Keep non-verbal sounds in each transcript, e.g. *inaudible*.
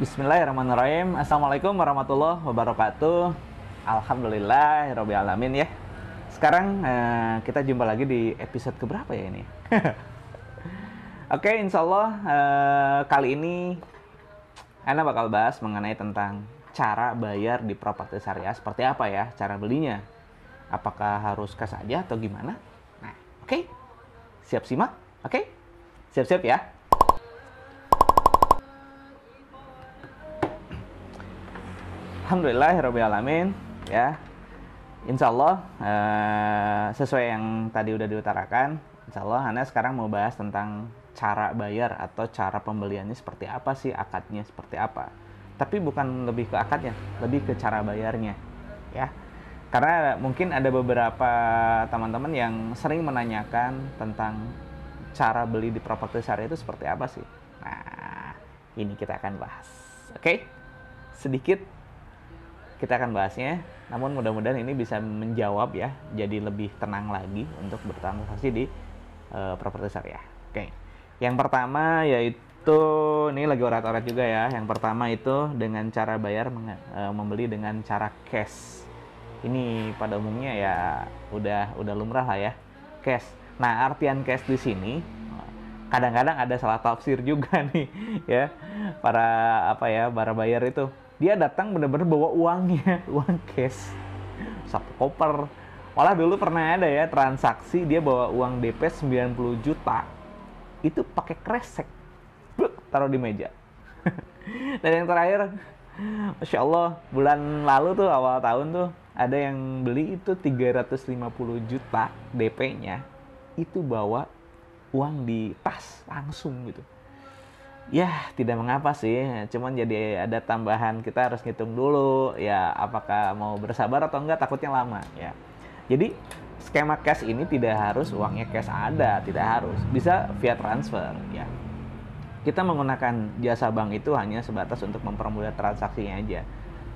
Bismillahirrahmanirrahim. Assalamualaikum warahmatullahi wabarakatuh. Alhamdulillah, alamin ya. Sekarang uh, kita jumpa lagi di episode keberapa ya ini? *laughs* Oke, insya Allah uh, kali ini Anda bakal bahas mengenai tentang cara bayar di properti syariah seperti apa ya, cara belinya. Apakah harus cash aja atau gimana? Nah, oke. Okay. Siap simak? Oke? Okay? Siap-siap ya. Alhamdulillah, alamin ya. Insya Allah uh, sesuai yang tadi udah diutarakan, Insya Allah Anda sekarang mau bahas tentang cara bayar atau cara pembeliannya seperti apa sih, akadnya seperti apa. Tapi bukan lebih ke akadnya, lebih ke cara bayarnya, ya. Karena mungkin ada beberapa teman-teman yang sering menanyakan tentang cara beli di properti syariah itu seperti apa sih. Nah, ini kita akan bahas. Oke? Okay? Sedikit kita akan bahasnya. Namun mudah-mudahan ini bisa menjawab ya, jadi lebih tenang lagi untuk bertransaksi di uh, properti syariah. Oke. Yang pertama yaitu ini lagi orat-orat juga ya. Yang pertama itu dengan cara bayar uh, membeli dengan cara cash. Ini pada umumnya ya udah udah lumrah lah ya. Cash. Nah, artian cash di sini kadang-kadang ada salah tafsir juga *laughs* nih ya. Para apa ya para bayar itu. Dia datang bener-bener bawa uangnya *laughs* uang cash. Satu koper. Malah dulu pernah ada ya transaksi dia bawa uang DP 90 juta. Itu pakai kresek. Buk, taruh di meja. *laughs* Dan yang terakhir Masya Allah bulan lalu tuh awal tahun tuh ada yang beli itu 350 juta DP-nya itu bawa uang di tas langsung gitu. Ya tidak mengapa sih. Cuman jadi ada tambahan kita harus ngitung dulu ya apakah mau bersabar atau enggak takutnya lama ya. Jadi skema cash ini tidak harus uangnya cash ada tidak harus. Bisa via transfer ya. Kita menggunakan jasa bank itu hanya sebatas untuk mempermudah transaksinya aja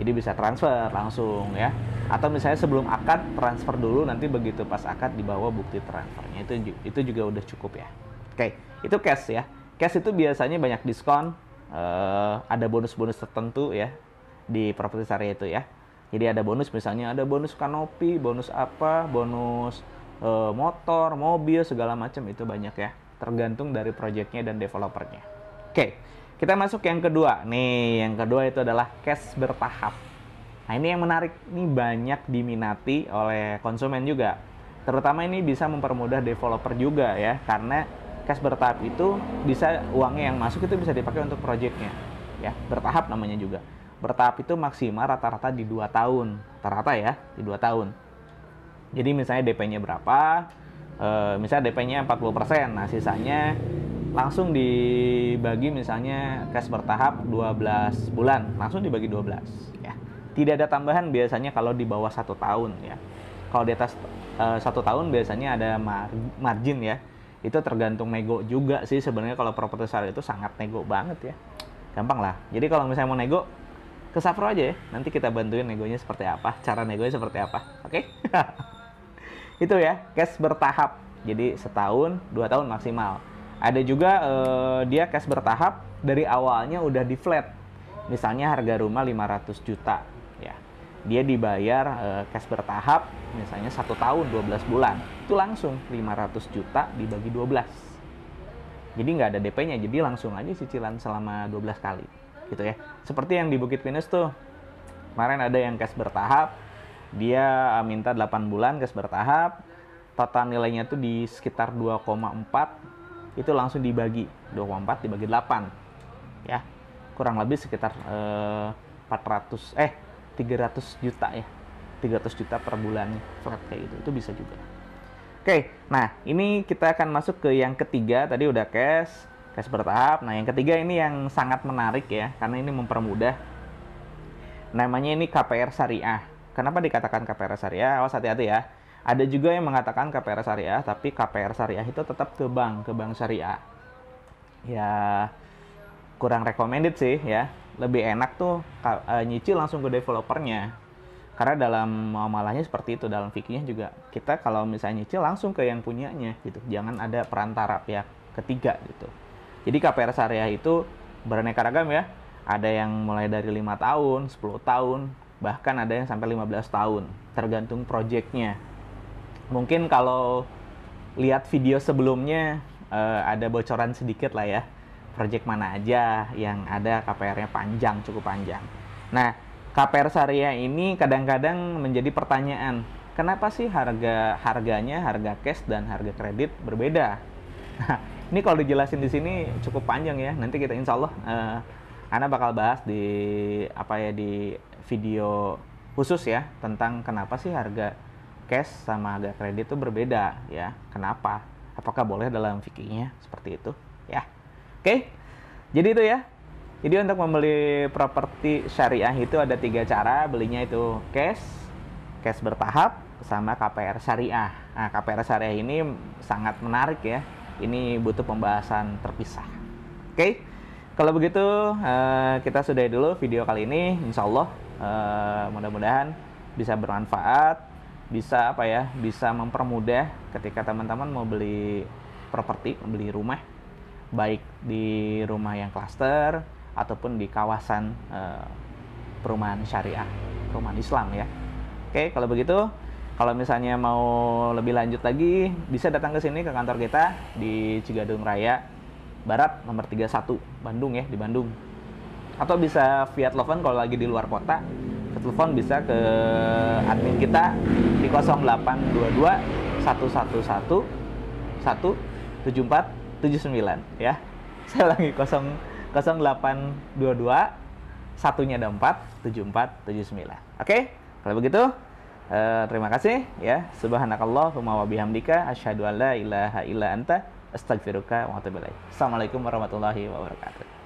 jadi bisa transfer langsung ya atau misalnya sebelum akad transfer dulu nanti begitu pas akad dibawa bukti transfernya itu itu juga udah cukup ya oke itu cash ya cash itu biasanya banyak diskon, uh, ada bonus-bonus tertentu ya di properti syariah itu ya. Jadi ada bonus misalnya ada bonus kanopi, bonus apa, bonus uh, motor, mobil segala macam itu banyak ya. Tergantung dari proyeknya dan developernya. Oke, kita masuk yang kedua. Nih, yang kedua itu adalah cash bertahap. Nah, ini yang menarik. Ini banyak diminati oleh konsumen juga. Terutama ini bisa mempermudah developer juga ya, karena cash bertahap itu bisa uangnya yang masuk itu bisa dipakai untuk proyeknya ya bertahap namanya juga bertahap itu maksimal rata-rata di dua tahun rata-rata ya di dua tahun jadi misalnya DP-nya berapa e, misalnya DP-nya 40% nah sisanya langsung dibagi misalnya cash bertahap 12 bulan. Langsung dibagi 12 ya. Tidak ada tambahan biasanya kalau di bawah satu tahun ya. Kalau di atas e, satu tahun biasanya ada margin ya. Itu tergantung nego juga sih sebenarnya kalau properti syariah itu sangat nego banget ya. Gampang lah. Jadi kalau misalnya mau nego ke Safro aja ya. Nanti kita bantuin negonya seperti apa cara negonya seperti apa oke? Okay? *laughs* itu ya cash bertahap. Jadi setahun dua tahun maksimal ada juga eh, dia cash bertahap dari awalnya udah di flat. Misalnya harga rumah 500 juta ya. Dia dibayar uh, cash bertahap misalnya satu tahun 12 bulan. Itu langsung 500 juta dibagi 12 jadi nggak ada DP-nya jadi langsung aja cicilan selama 12 kali gitu ya. Seperti yang di Bukit Pinus tuh kemarin ada yang cash bertahap dia eh, minta 8 bulan cash bertahap total nilainya tuh di sekitar 2,4 itu langsung dibagi 2,4 dibagi 8 ya kurang lebih sekitar eh, 400 eh 300 juta ya. 300 juta per bulan flat kayak gitu. Itu bisa juga. Oke nah ini kita akan masuk ke yang ketiga. Tadi udah cash cash bertahap. Nah yang ketiga ini yang sangat menarik ya karena ini mempermudah. Namanya ini KPR syariah. Kenapa dikatakan KPR syariah? Awas hati-hati ya ada juga yang mengatakan KPR syariah tapi KPR syariah itu tetap ke bank ke bank syariah. Ya kurang recommended sih ya. Lebih enak tuh uh, nyicil langsung ke developernya. Karena dalam muamalahnya seperti itu dalam fikihnya juga kita kalau misalnya nyicil langsung ke yang punyanya gitu. Jangan ada perantara pihak ketiga gitu. Jadi KPR syariah itu beraneka ragam ya. Ada yang mulai dari lima tahun 10 tahun bahkan ada yang sampai 15 tahun tergantung proyeknya mungkin kalau lihat video sebelumnya uh, ada bocoran sedikit lah ya. Project mana aja yang ada KPR-nya panjang cukup panjang. Nah KPR syariah ini kadang-kadang menjadi pertanyaan kenapa sih harga harganya harga cash dan harga kredit berbeda? Nah ini kalau dijelasin di sini cukup panjang ya. Nanti kita insya Allah uh, Ana bakal bahas di apa ya di video khusus ya tentang kenapa sih harga cash sama harga kredit itu berbeda ya. Kenapa? Apakah boleh dalam fikihnya seperti itu? Ya. Oke. Jadi itu ya. Jadi untuk membeli properti syariah itu ada tiga cara belinya itu cash, cash bertahap, sama KPR syariah. Nah, KPR syariah ini sangat menarik ya. Ini butuh pembahasan terpisah. Oke. Kalau begitu uh, kita sudahi dulu video kali ini. Insya Allah uh, mudah-mudahan bisa bermanfaat, bisa apa ya, bisa mempermudah ketika teman-teman mau beli properti, membeli rumah, baik di rumah yang klaster ataupun di kawasan uh, perumahan syariah, perumahan Islam ya. Oke, kalau begitu kalau misalnya mau lebih lanjut lagi bisa datang ke sini ke kantor kita di Cigadung Raya Barat nomor 31 Bandung ya di Bandung atau bisa via telepon kalau lagi di luar kota telepon bisa ke admin kita di 0822 111 174 79 ya. *laughs* Saya lagi 0 0822 satunya ada 4 74 79 oke kalau begitu uh, terima kasih ya. Subhanakallahumma wa bihamdika asyhadu an la ilaha illa anta Astagfirullah wa atubu Assalamualaikum warahmatullahi wabarakatuh.